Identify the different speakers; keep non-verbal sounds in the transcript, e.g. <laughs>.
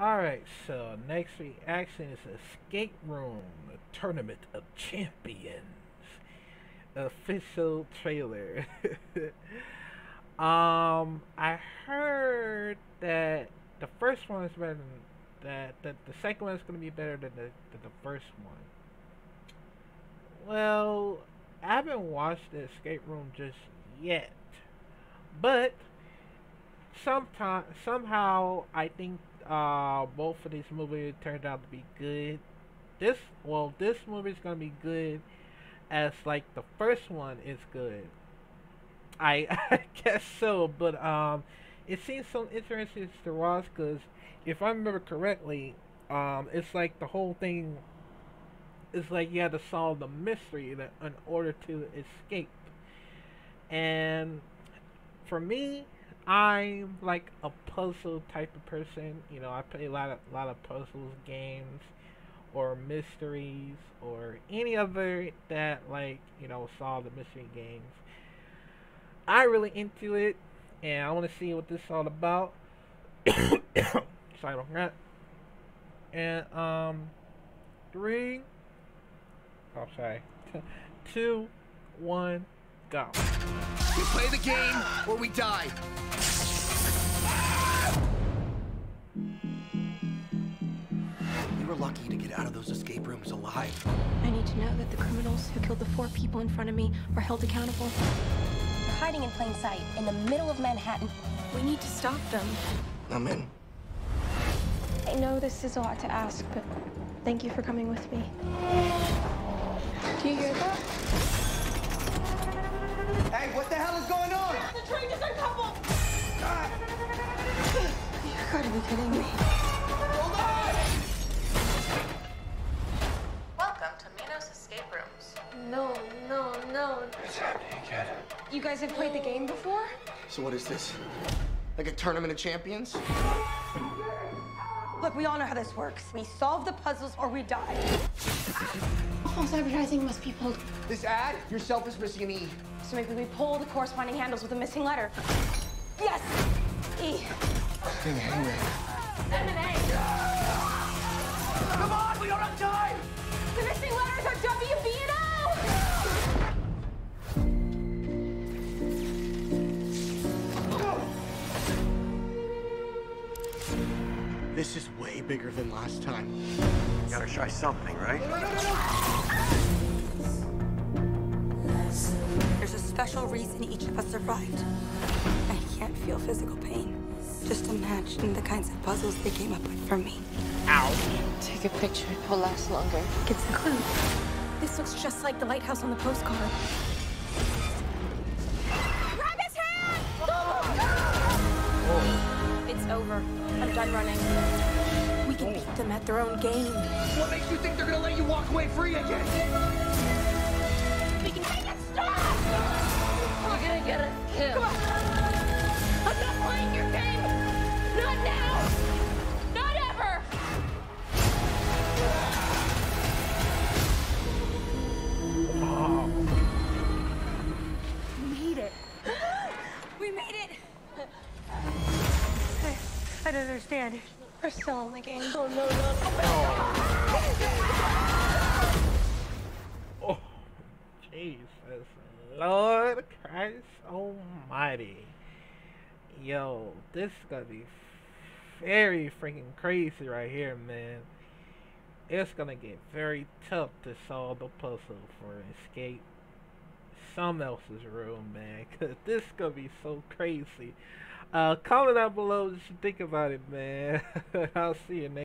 Speaker 1: Alright, so next reaction is Escape Room, the Tournament of Champions. Official trailer. <laughs> um, I heard that the first one is better than that, that the second one is going to be better than the, than the first one. Well, I haven't watched the Escape Room just yet, but sometime somehow I think uh, both of these movies turned out to be good. This well, this movie is gonna be good as like the first one is good. I <laughs> I guess so, but um, it seems so interesting to Ross because if I remember correctly, um, it's like the whole thing is like you had to solve the mystery that in order to escape. And for me, I'm like a puzzle type of person. You know, I play a lot of lot of puzzles games or mysteries or any other that like, you know, solve the mystery games. I really into it and I want to see what this is all about. <coughs> Sorry about that. And um three oh sorry. <laughs> two, one, go.
Speaker 2: We play the game or we die. We were lucky to get out of those escape rooms alive.
Speaker 3: I need to know that the criminals who killed the four people in front of me are held accountable.
Speaker 4: They're hiding in plain sight in the middle of Manhattan.
Speaker 3: We need to stop them.
Speaker 2: I'm in.
Speaker 3: I know this is a lot to ask, but thank you for coming with me. Do you hear that?
Speaker 2: Hey, what the hell is going on?
Speaker 3: The train is uncoupled! <sighs> You gotta be kidding me.
Speaker 2: Hold on!
Speaker 5: Welcome to Minos Escape Rooms.
Speaker 3: No, no, no.
Speaker 2: What's happening again?
Speaker 3: You guys have played the game before?
Speaker 2: So what is this? Like a tournament of champions?
Speaker 6: Look, we all know how this works. We solve the puzzles or we die.
Speaker 3: False advertising must be pulled.
Speaker 2: This ad, yourself is missing an E.
Speaker 6: So maybe we pull the corresponding handles with a missing letter. Yes! E.
Speaker 2: Dang it, anyway.
Speaker 6: And an A.
Speaker 2: Come on, we don't have time! This is way bigger than last time.
Speaker 7: Gotta try something, right?
Speaker 8: There's a special reason each of us survived. I can't feel physical pain. Just imagine the kinds of puzzles they came up with for me. Ow!
Speaker 5: Take a picture, it will last longer.
Speaker 3: It's a clue. This looks just like the lighthouse on the postcard.
Speaker 6: Over. I'm done running.
Speaker 3: We can oh. beat them at their own game.
Speaker 2: What makes you think they're gonna let you walk away free again?
Speaker 6: Understand.
Speaker 3: We're still in the game.
Speaker 6: Oh, no, no.
Speaker 1: Oh, Jesus, Lord Christ Almighty. Yo, this is gonna be very freaking crazy right here, man. It's gonna get very tough to solve the puzzle for escape some else's room, man. Cause this is gonna be so crazy. Uh, comment down below what you think about it, man. <laughs> I'll see you next.